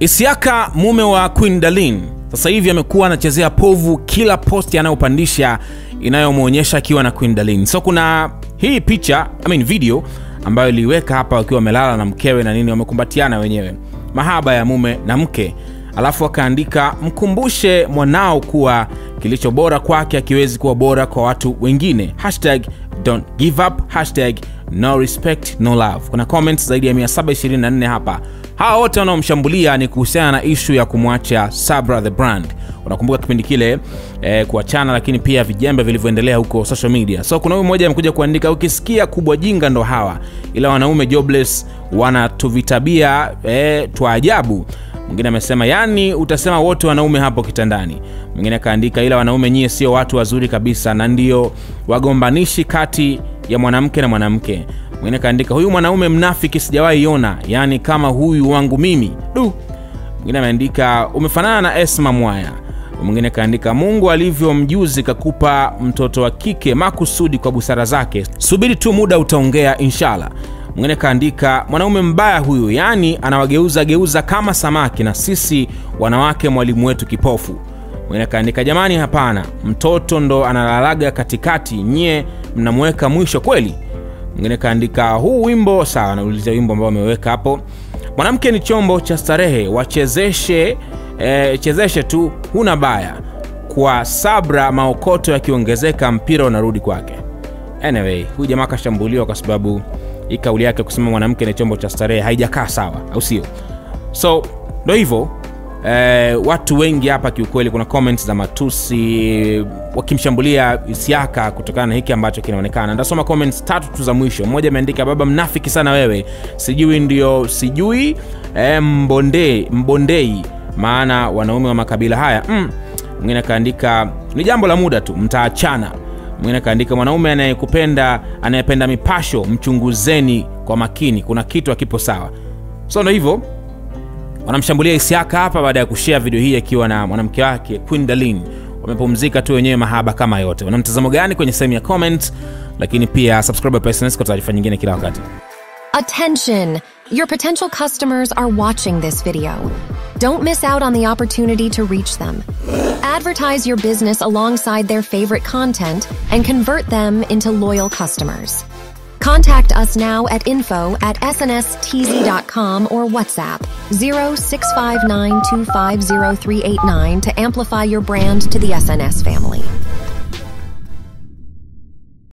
Isiaka mume wa Queen Darleen sasa hivi amekuwa anachezea povu kila posti anayopandisha inayomwonyesha akiwa na Queen Darleen. So kuna hii picha I mean video ambayo iliweka hapa wakiwa wamelala na mkewe na nini, wamekumbatiana wenyewe, mahaba ya mume na mke, alafu akaandika mkumbushe mwanao kuwa kilicho bora kwake akiwezi kuwa bora kwa watu wengine, hashtag don't give up, hashtag no respect no love. Kuna comments zaidi ya 724 hapa. Hawa wote wanaomshambulia ni kuhusiana na ishu ya kumwacha Sabra the brand. Unakumbuka kipindi kile eh, kuachana, lakini pia vijembe vilivyoendelea huko social media. So kuna huyu mmoja amekuja kuandika, ukisikia kubwa jinga ndo hawa, ila wanaume jobless wanatuvitabia eh, twa ajabu. Mwingine amesema yani, utasema wote wanaume hapo kitandani. Mwingine akaandika, ila wanaume nyie sio watu wazuri kabisa, na ndio wagombanishi kati ya mwanamke na mwanamke. Mwingine kaandika, huyu mwanaume mnafiki sijawahi ona, yani kama huyu wangu mimi du. Mwingine ameandika, umefanana na Esma Mwaya. Mwingine kaandika, Mungu alivyo mjuzi kakupa mtoto wa kike makusudi kwa busara zake, subiri tu muda utaongea inshallah. Mwingine kaandika, mwanaume mbaya huyu, yaani anawageuza geuza kama samaki, na sisi wanawake mwalimu wetu kipofu. Mwingine kaandika, jamani, hapana, mtoto ndo analalaga katikati, nyie mnamweka mwisho kweli. Mwingine kaandika, huu wimbo sawa, anaulizia wimbo ambao ameweka hapo, mwanamke ni chombo cha starehe, wachezeshe e, chezeshe tu, huna baya. Kwa Sabra maokoto yakiongezeka, mpira unarudi kwake. Anyway, huyu jamaa akashambuliwa kwa sababu hii kauli yake kusema mwanamke ni chombo cha starehe haijakaa sawa, au sio? So ndo hivyo eh, watu wengi hapa kiukweli, kuna comments za matusi wakimshambulia Isiaka kutokana na hiki ambacho kinaonekana. Ndasoma comments tatu tu za mwisho. Mmoja ameandika baba mnafiki sana wewe, sijui ndio sijui eh, mbonde mbondei, maana wanaume wa makabila haya mm. Akaandika ni jambo la muda tu, mtaachana mwingine akaandika mwanaume anayekupenda anayependa mipasho mchunguzeni kwa makini kuna kitu akipo sawa so ndo hivyo wanamshambulia isiaka hapa baada ya kushare video hii akiwa na mwanamke wake Queen dalin wamepumzika tu wenyewe mahaba kama yote una mtazamo gani kwenye sehemu ya comment lakini pia subscribe kwa SNS kwa taarifa nyingine kila wakati Attention! Your potential customers are watching this video. Don't miss out on the opportunity to reach them. Advertise your business alongside their favorite content and convert them into loyal customers. Contact us now at info at snstz.com or WhatsApp 0659250389 to amplify your brand to the SNS family.